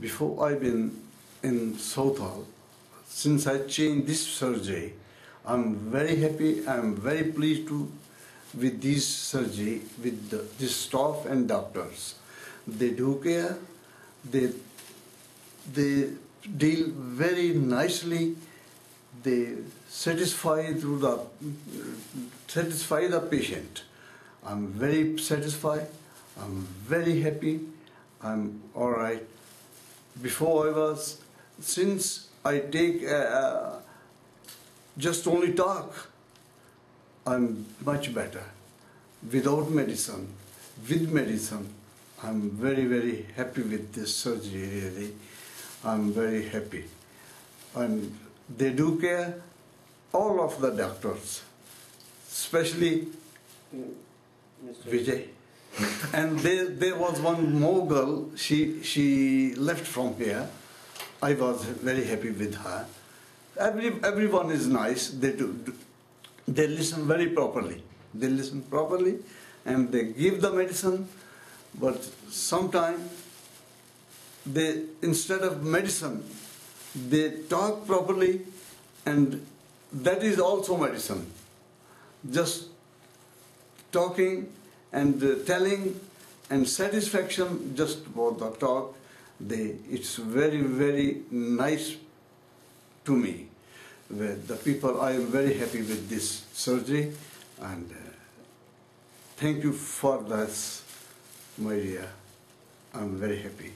Before I've been in Southall, since I changed this surgery, I'm very happy. I'm very pleased to with this surgery with the, this staff and doctors. They do care. They they deal very nicely. They satisfy through the satisfy the patient. I'm very satisfied. I'm very happy. I'm all right. Before I was, since I take uh, uh, just only talk, I'm much better. Without medicine, with medicine, I'm very, very happy with this surgery, really. I'm very happy. And they do care, all of the doctors, especially Mr. Vijay. and there, there was one more girl, she, she left from here. I was very happy with her. Every, everyone is nice, they, do, they listen very properly. They listen properly and they give the medicine, but sometimes they, instead of medicine, they talk properly and that is also medicine. Just talking and uh, telling and satisfaction just about the talk they it's very very nice to me. With the people i am very happy with this surgery and uh, thank you for this my dear. I'm very happy